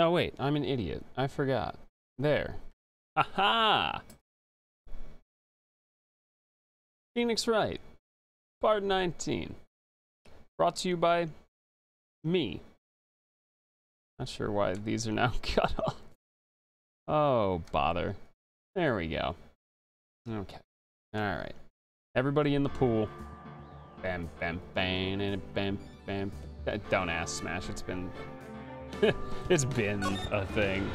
Oh, wait, I'm an idiot. I forgot. There. Aha! Phoenix Wright. part 19. Brought to you by me. Not sure why these are now cut off. Oh, bother. There we go. Okay. Alright. Everybody in the pool. Bam, bam, bam, and bam, bam. Don't ask Smash. It's been. it's been a thing.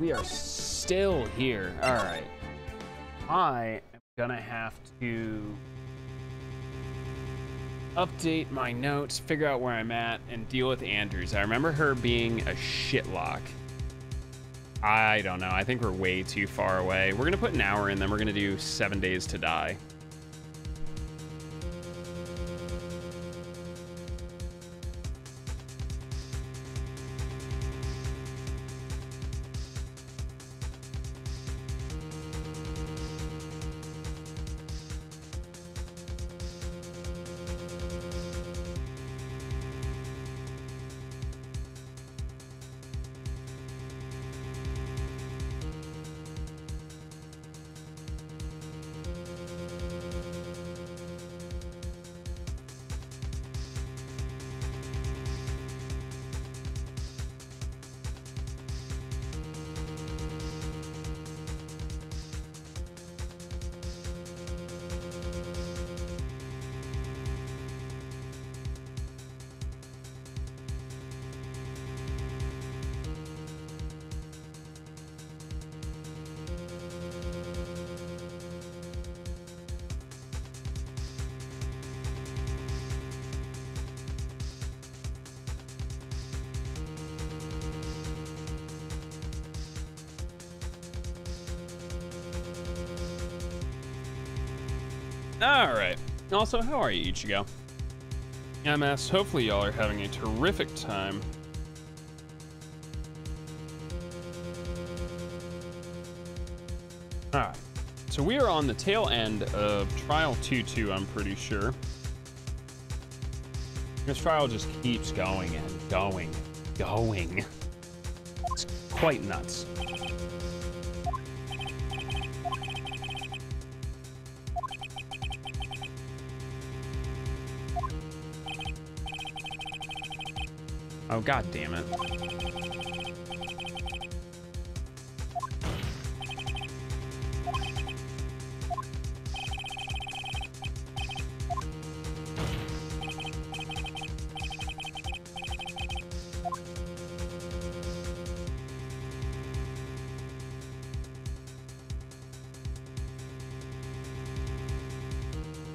We are still here. Alright. I am gonna have to update my notes, figure out where I'm at, and deal with Andrews. I remember her being a shitlock. I don't know. I think we're way too far away. We're gonna put an hour in, then we're gonna do seven days to die. All right. Also, how are you, Ichigo? MS, hopefully y'all are having a terrific time. All right. So we are on the tail end of Trial 2-2, I'm pretty sure. This trial just keeps going and going, going. It's quite nuts. God damn it.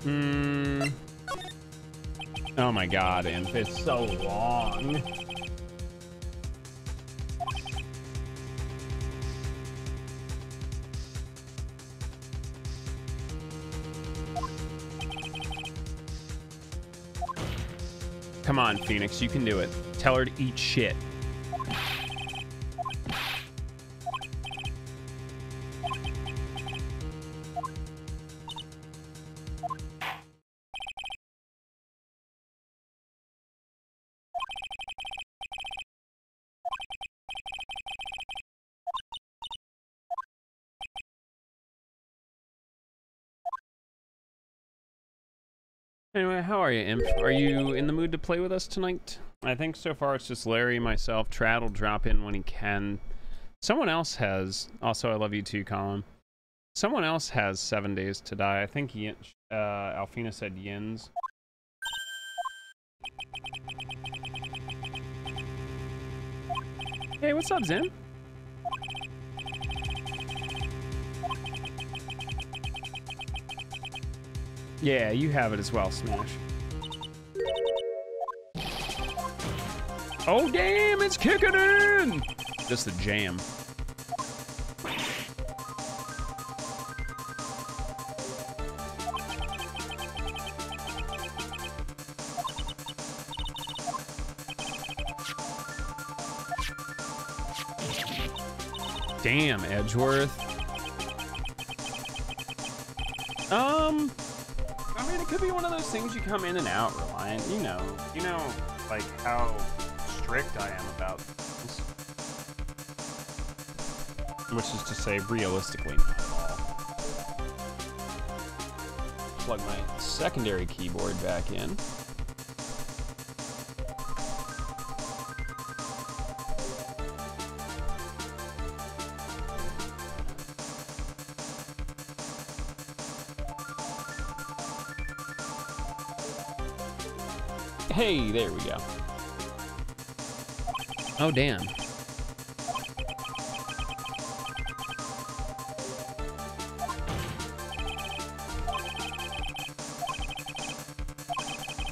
Hmm. Oh my god, Inf, it's so long. Come on, Phoenix, you can do it. Tell her to eat shit. Anyway, how are you, Imp? Are you in the mood to play with us tonight? I think so far it's just Larry, myself. Trad will drop in when he can. Someone else has. Also, I love you too, Colin. Someone else has seven days to die. I think Yin, uh, Alfina said Yins. Hey, what's up, Zin? Yeah, you have it as well, Smash. Oh, damn, it's kicking in! Just the jam. Damn, Edgeworth. Um, it could be one of those things you come in and out, Reliant. You know, you know, like how strict I am about this. Which is to say, realistically, not at all. Plug my secondary keyboard back in. Hey, there we go. Oh, damn.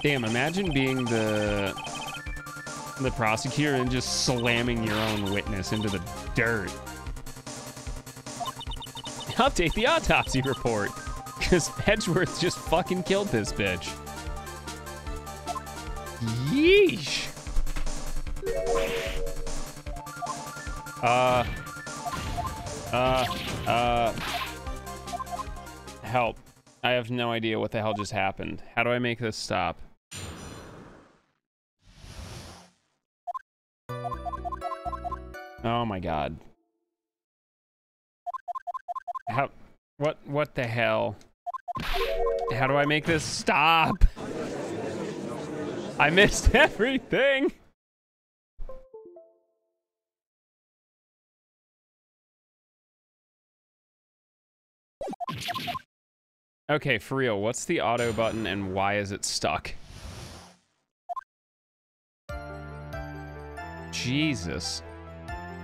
Damn, imagine being the the prosecutor and just slamming your own witness into the dirt. Update the autopsy report. Because Edgeworth just fucking killed this bitch. Yeesh. Uh. Uh. Uh. Help. I have no idea what the hell just happened. How do I make this stop? Oh my god. How what what the hell? How do I make this stop? I missed everything. Okay, for real, what's the auto button and why is it stuck? Jesus.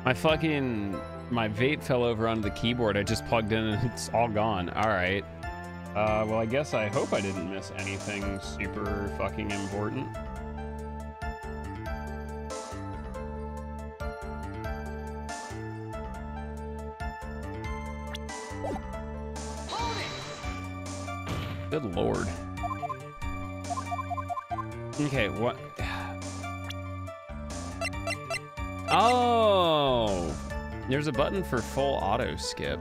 My fucking, my vape fell over onto the keyboard. I just plugged in and it's all gone. All right. Uh, well, I guess I hope I didn't miss anything super fucking important. Good lord. Okay, what? Oh! There's a button for full auto skip.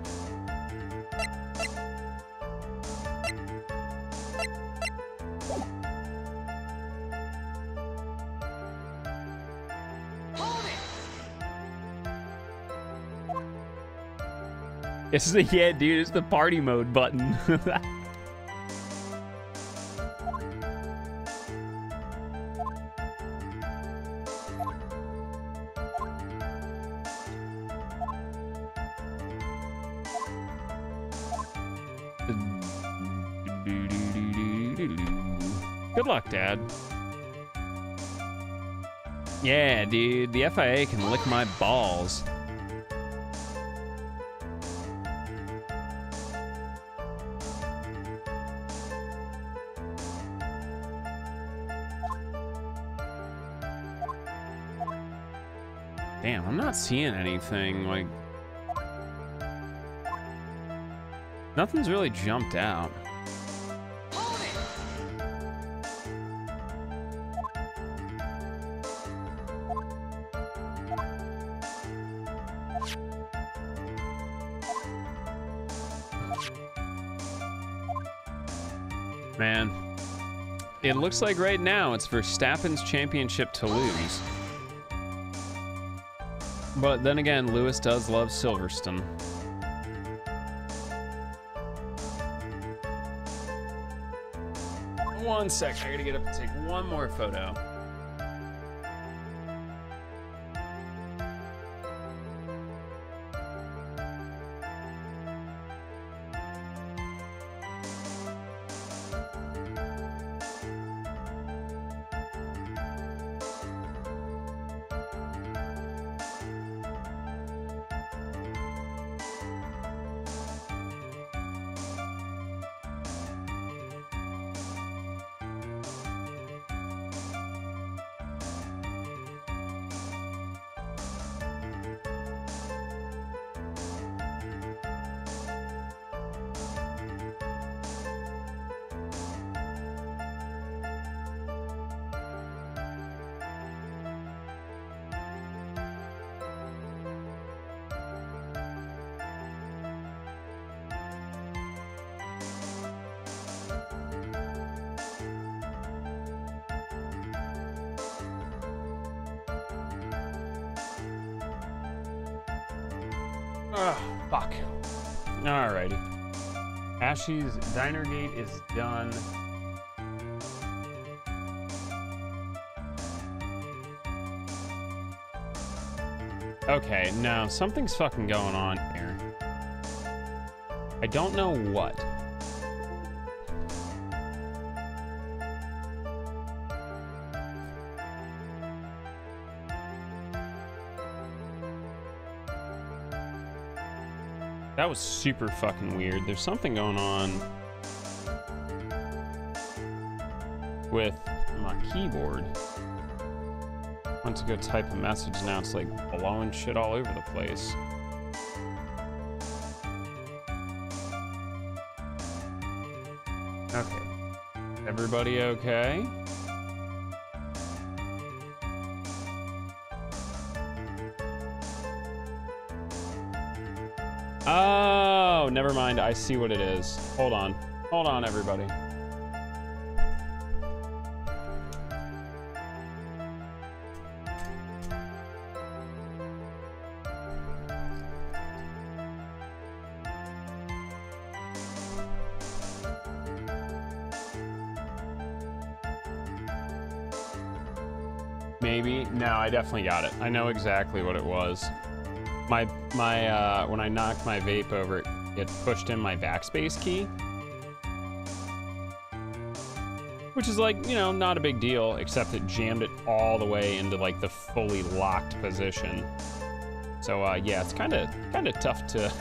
It's the yeah, dude. It's the party mode button. Good luck, Dad. Yeah, dude, the FIA can lick my balls. Seeing anything, like... Nothing's really jumped out. Man. It looks like right now it's Verstappen's championship to lose. But then again, Lewis does love Silverstone. One sec, I gotta get up and take one more photo. Diner Gate is done. Okay, no, something's fucking going on here. I don't know what. That was super fucking weird. There's something going on with my keyboard. I want to go type a message, now it's like blowing shit all over the place. Okay. Everybody okay? Oh, never mind. I see what it is. Hold on. Hold on, everybody. I definitely got it. I know exactly what it was. My my uh, when I knocked my vape over, it, pushed in my backspace key, which is like you know not a big deal, except it jammed it all the way into like the fully locked position. So uh, yeah, it's kind of kind of tough to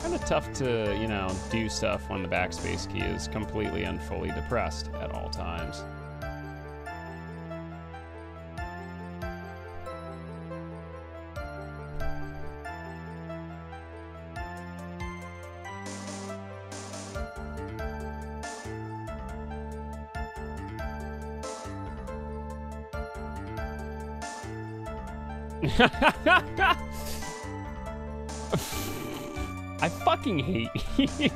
kind of tough to you know do stuff when the backspace key is completely and fully depressed at all times. I fucking hate you.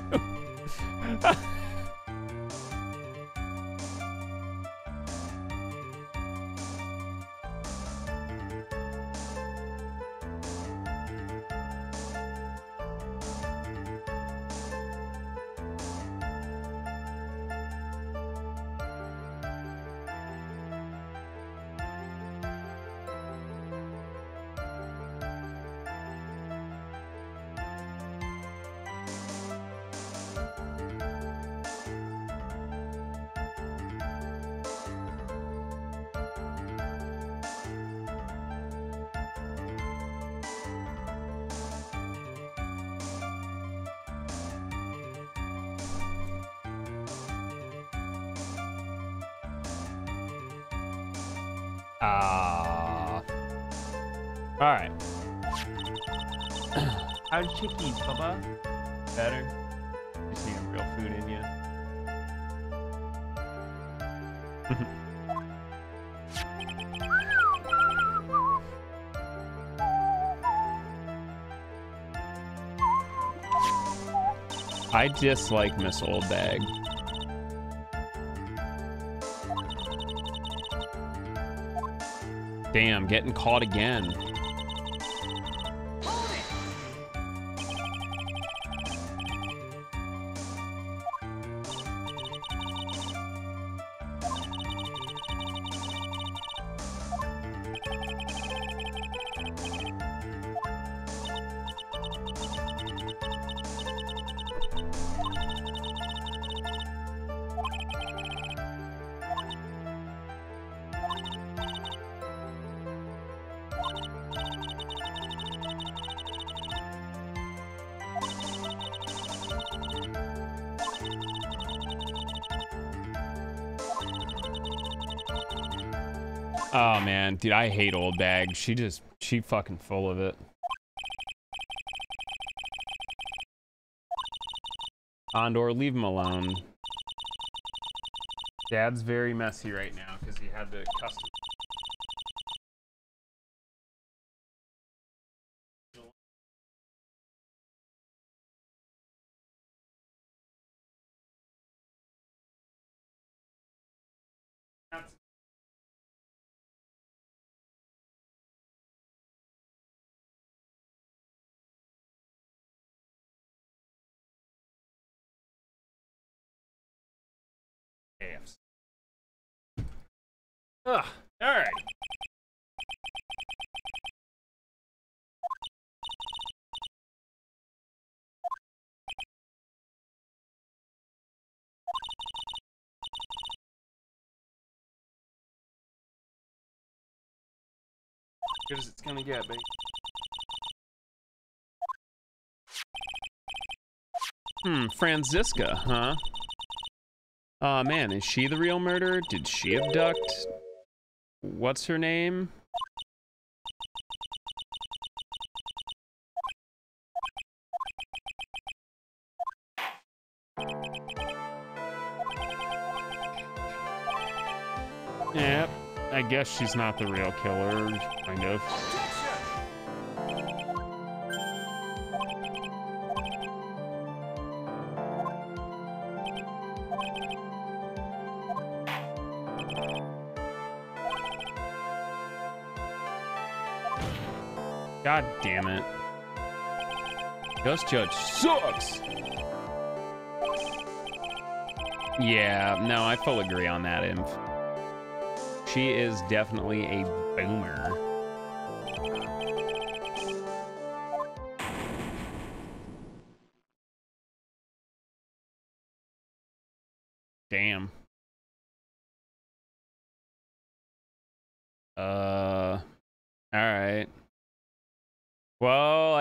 I dislike Miss Old Bag. Damn, getting caught again. Dude, I hate old bag. She just she fucking full of it. Andor, leave him alone. Dad's very messy right now because he had to custom Ugh. All right. Good as it's gonna get, baby. Hmm, Franziska, huh? Aw man, is she the real murderer? Did she abduct? What's her name? Yep, I guess she's not the real killer, kind of. God damn it. Ghost Judge sucks! Yeah, no, I full agree on that, Inf. She is definitely a boomer.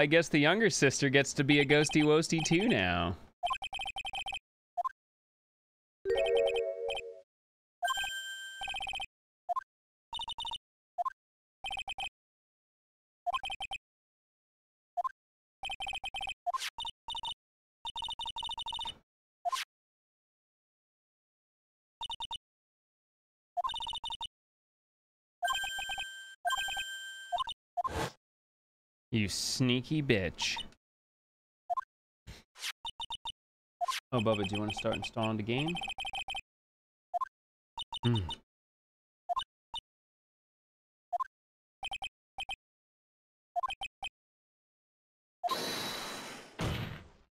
Guess the younger sister gets to be a ghosty woasty too now. You sneaky bitch. Oh, Bubba, do you want to start installing the game? Hmm.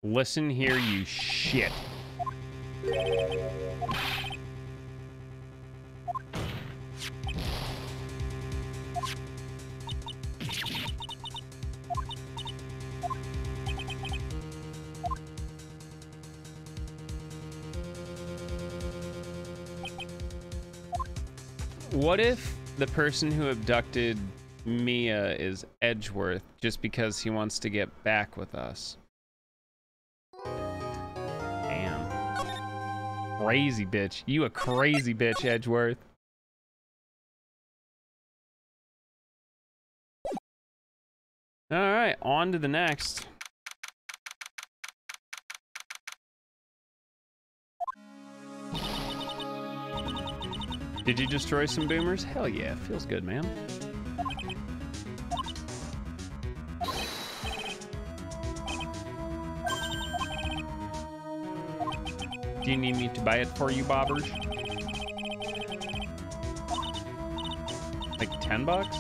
Listen here, you shit. What if the person who abducted Mia is Edgeworth just because he wants to get back with us? Damn. Crazy bitch. You a crazy bitch, Edgeworth. All right, on to the next. Did you destroy some boomers? Hell yeah, feels good, man. Do you need me to buy it for you, bobbers? Like 10 bucks?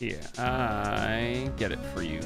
Yeah, I get it for you.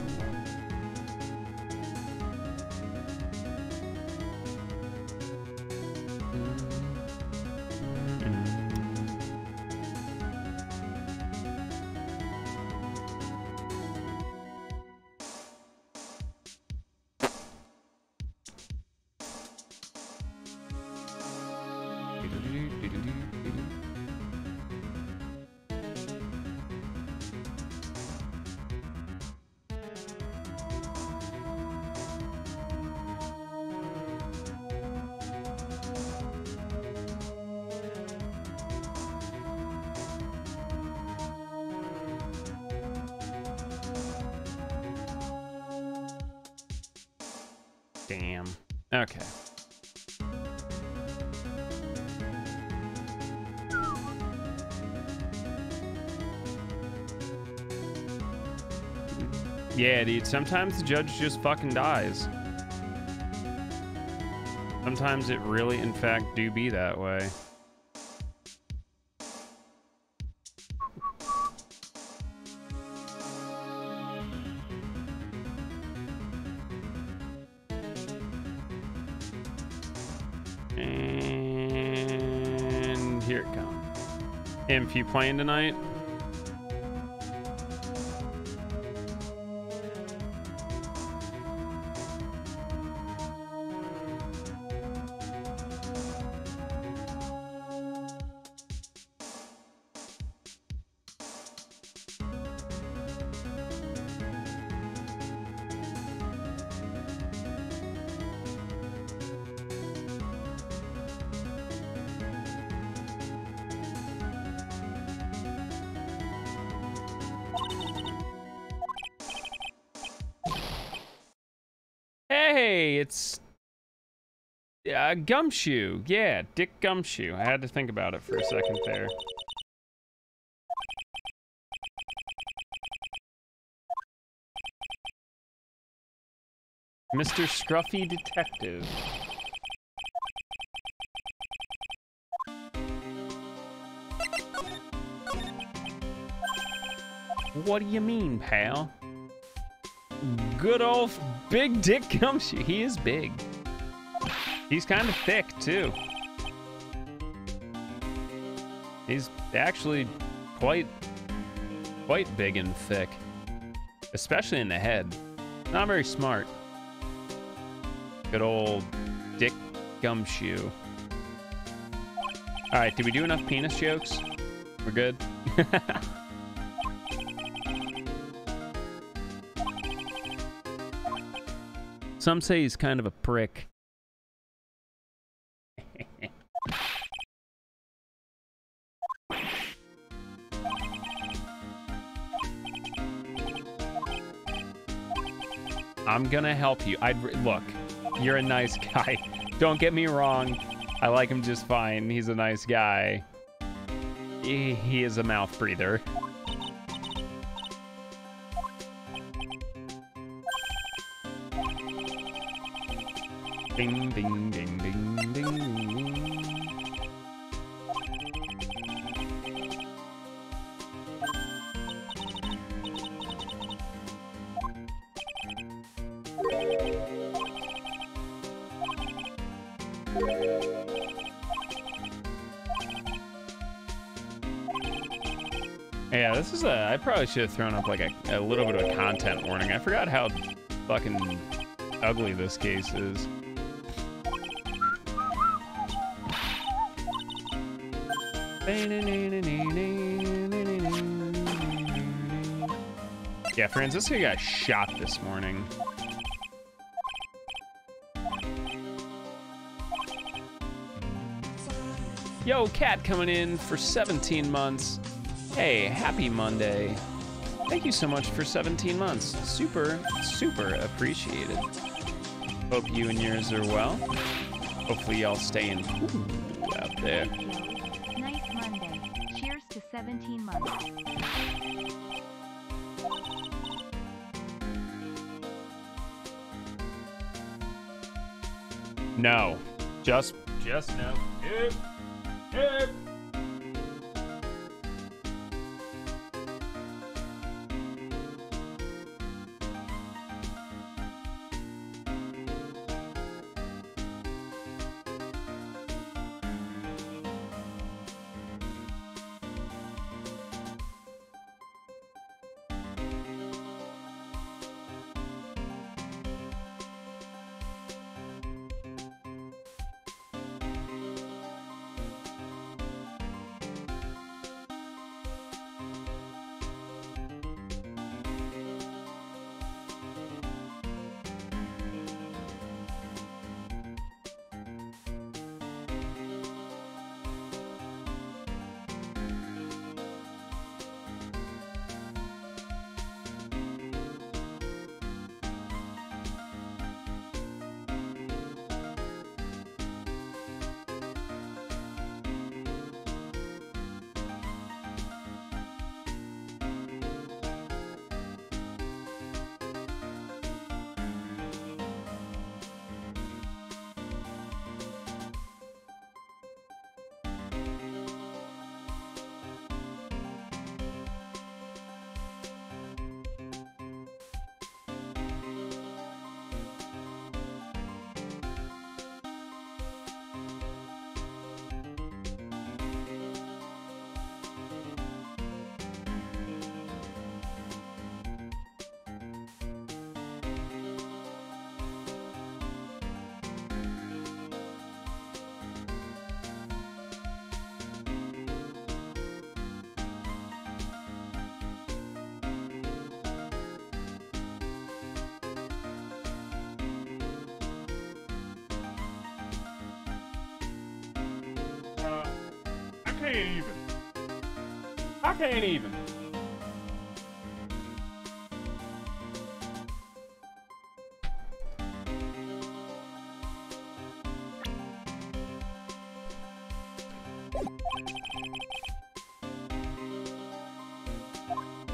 Sometimes the judge just fucking dies. Sometimes it really, in fact, do be that way. And here it comes. MP you playing tonight? Hey, it's uh, Gumshoe. Yeah, Dick Gumshoe. I had to think about it for a second there. Mr. Scruffy Detective. What do you mean, pal? Good old big dick gumshoe. He is big. He's kind of thick, too. He's actually quite, quite big and thick. Especially in the head. Not very smart. Good old Dick Gumshoe. Alright, did we do enough penis jokes? We're good? Some say he's kind of a prick. I'm gonna help you. I'd look. You're a nice guy. Don't get me wrong. I like him just fine. He's a nice guy. He, he is a mouth breather. Ding, ding, ding, ding, ding. Yeah, this is a. I probably should have thrown up like a, a little bit of a content warning. I forgot how fucking ugly this case is. Yeah, guy got shot this morning. Yo, Cat coming in for 17 months. Hey, happy Monday. Thank you so much for 17 months. Super, super appreciated. Hope you and yours are well. Hopefully y'all staying out there. 17 months. No. Just just no. Yep. Yep. Can't even. I can't even.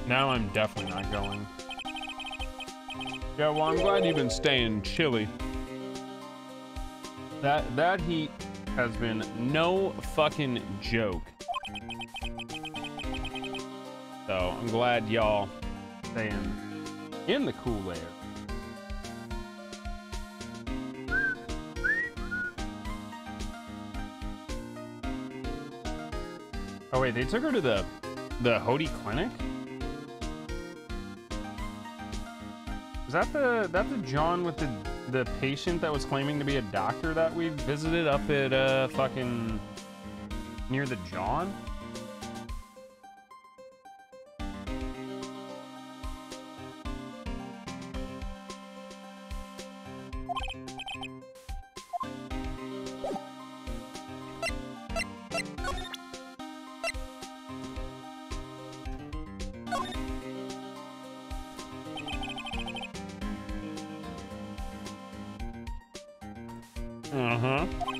Now I'm definitely not going. Yeah, well, I'm glad you've been staying chilly. That that heat has been no fucking joke. I'm glad y'all staying in the cool air. Oh wait, they took her to the the Hotti clinic. Is that the that the John with the the patient that was claiming to be a doctor that we visited up at uh fucking near the John? Uh-huh.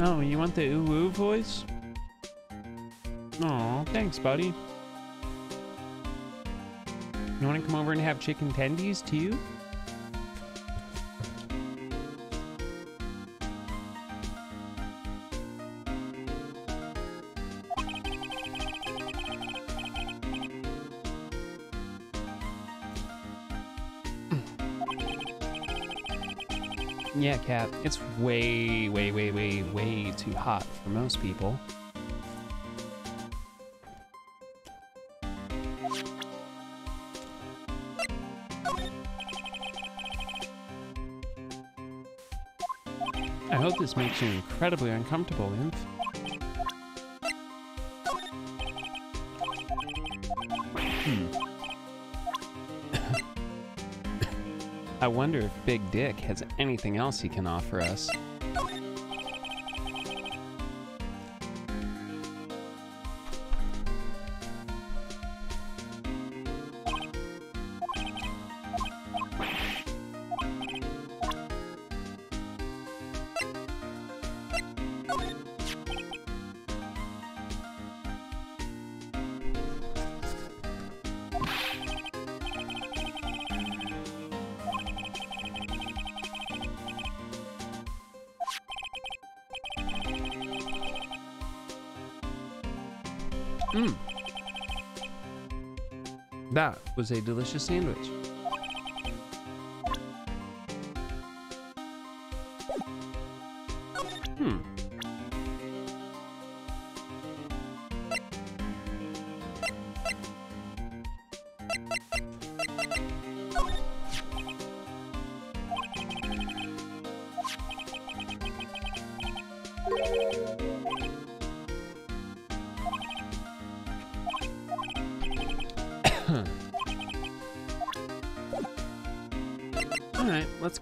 Oh, you want the ooh ooh voice? Oh, thanks, buddy. You want to come over and have chicken tendies too? Cat. It's way, way, way, way, way too hot for most people. I hope this makes you incredibly uncomfortable, Imp. I wonder if Big Dick has anything else he can offer us. Was a delicious sandwich.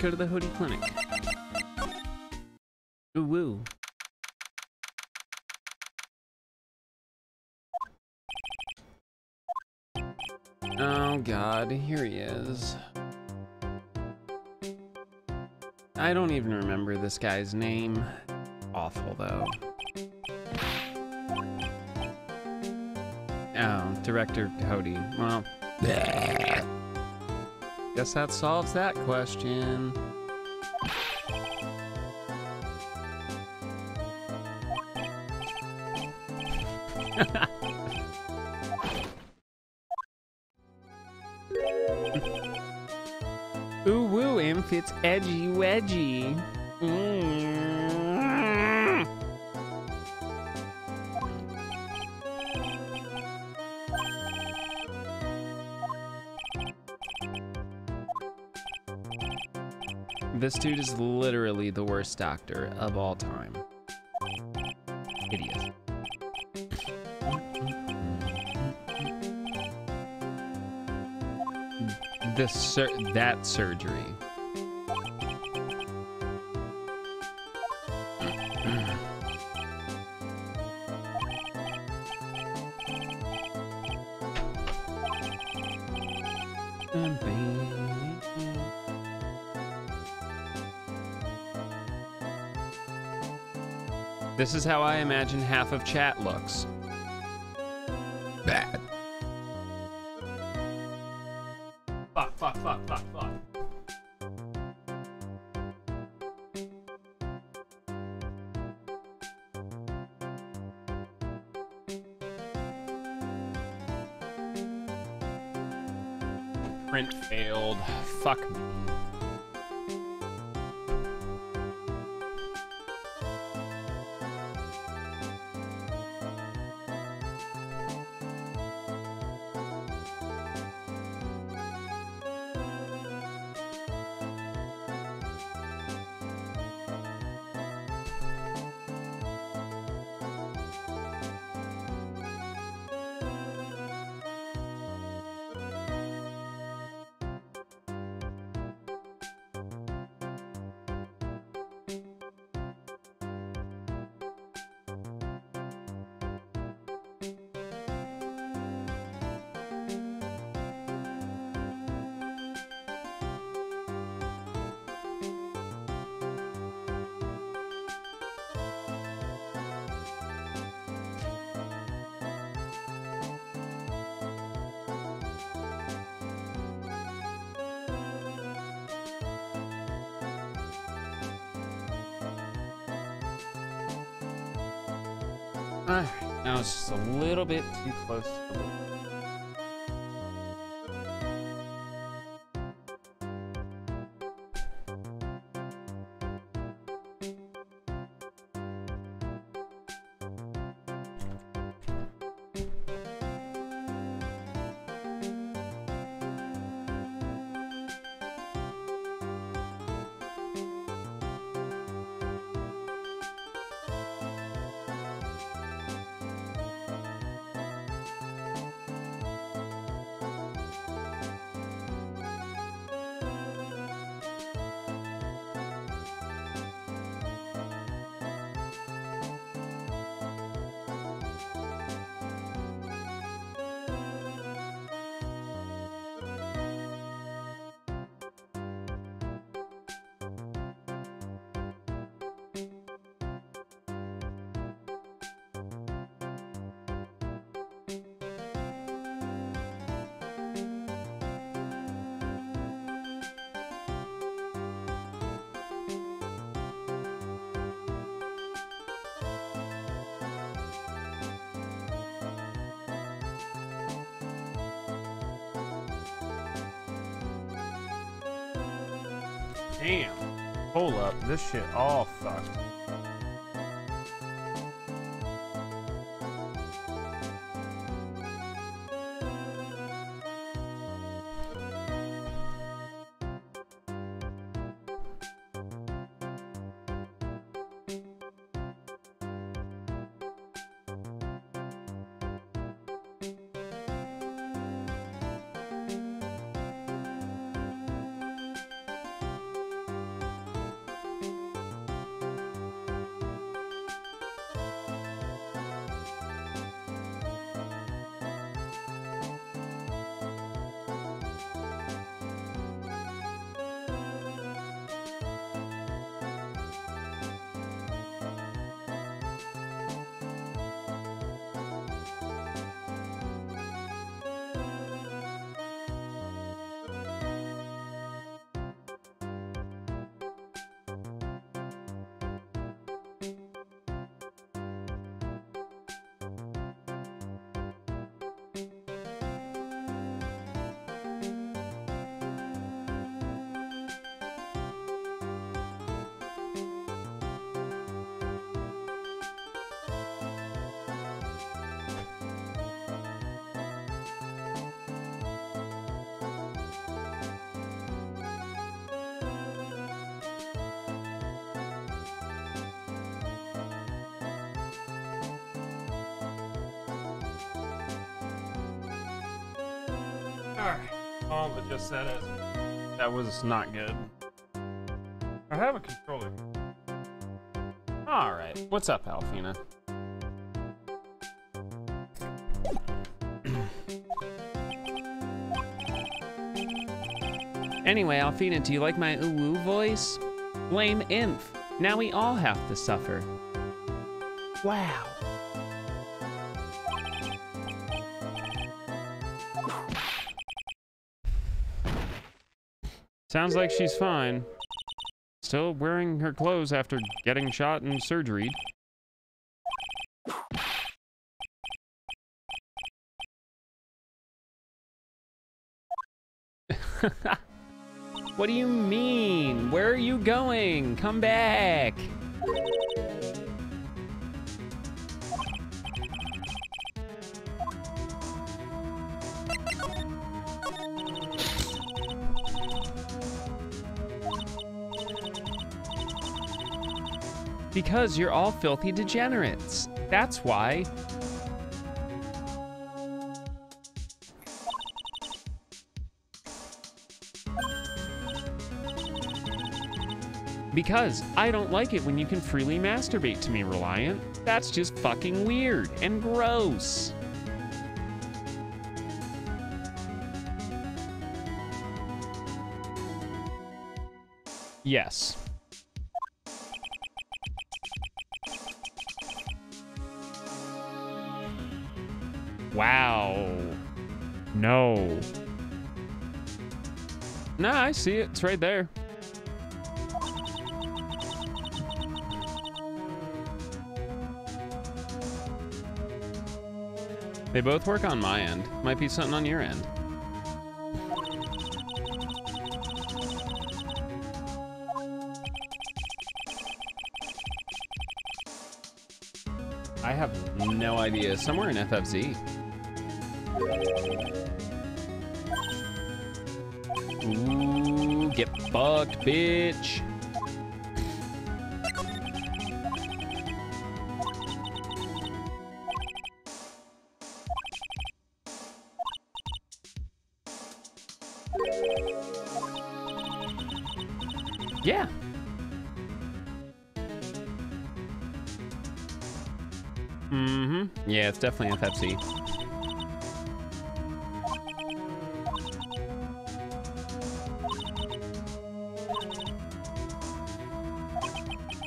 Go to the Hotti Clinic. Ooh woo. Oh god, here he is. I don't even remember this guy's name. Awful though. Oh, director Cody. Well, Guess that solves that question. Ooh woo him fits edgy wedgy. This dude is literally the worst doctor of all time. Idiot. The sur- that surgery. This is how I imagine half of chat looks. Bad. Fuck, fuck, fuck, fuck, fuck. Print failed. Fuck me. Alright, now it's just a little bit too close to the Damn. Hold up. This shit all fucked. Alright. Oh, but just said it. That was not good. I have a controller. Alright. What's up, Alfina? Anyway, Alfina, do you like my ooh voice? Lame inf. Now we all have to suffer. Wow. Sounds like she's fine. Still wearing her clothes after getting shot in surgery. what do you mean? Where are you going? Come back. Because you're all filthy degenerates. That's why. Because I don't like it when you can freely masturbate to me, Reliant. That's just fucking weird and gross. Yes. I see it. It's right there. They both work on my end. Might be something on your end. I have no idea. Somewhere in FFZ. Get fucked, bitch. Yeah. Mm-hmm. Yeah, it's definitely FFZ.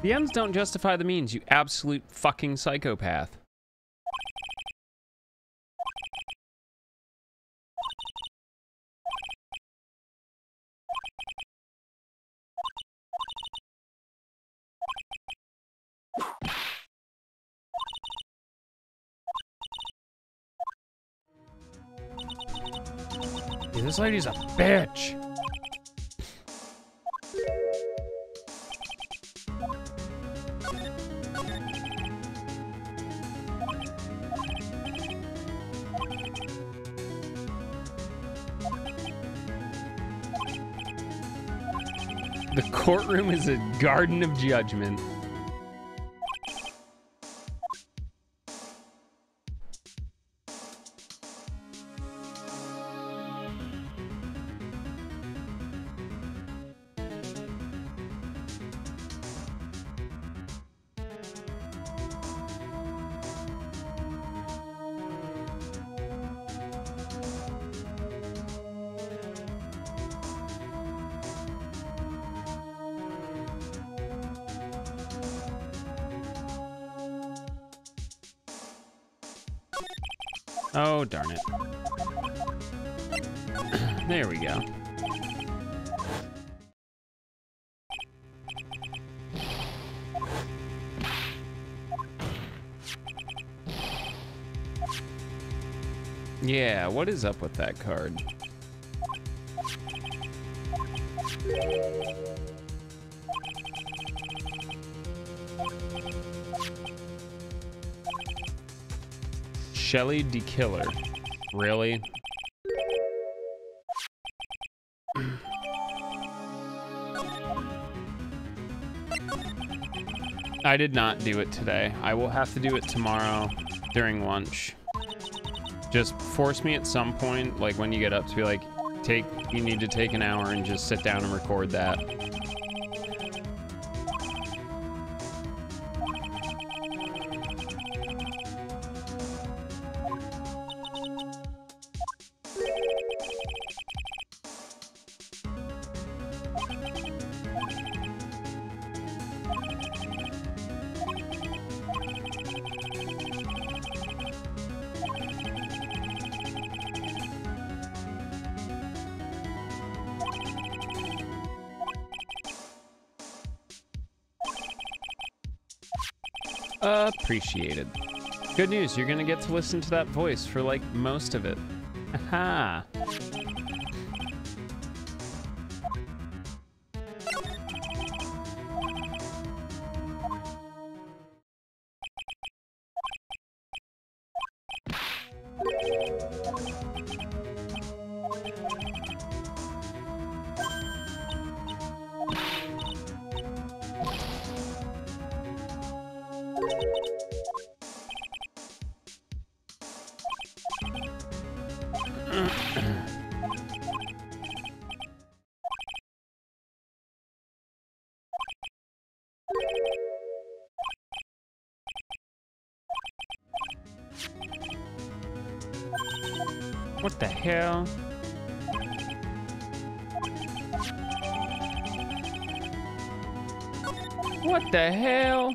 The ends don't justify the means, you absolute fucking psychopath. This lady's a bitch. Courtroom is a garden of judgment. Yeah, what is up with that card? Shelly de Killer. Really? I did not do it today. I will have to do it tomorrow during lunch. Just force me at some point, like when you get up, to be like, take, you need to take an hour and just sit down and record that. Appreciated. Good news, you're gonna get to listen to that voice for like most of it. Aha! The hell? What the hell?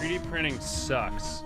3D printing sucks.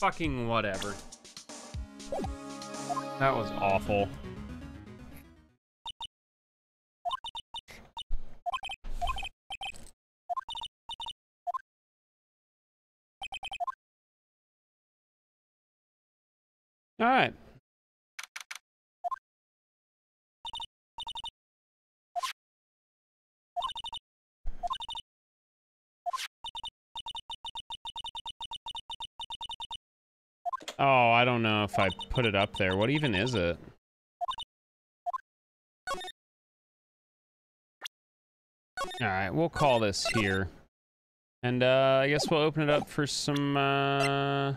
Fucking whatever. That was awful. Put it up there. What even is it? Alright, we'll call this here. And uh, I guess we'll open it up for some uh,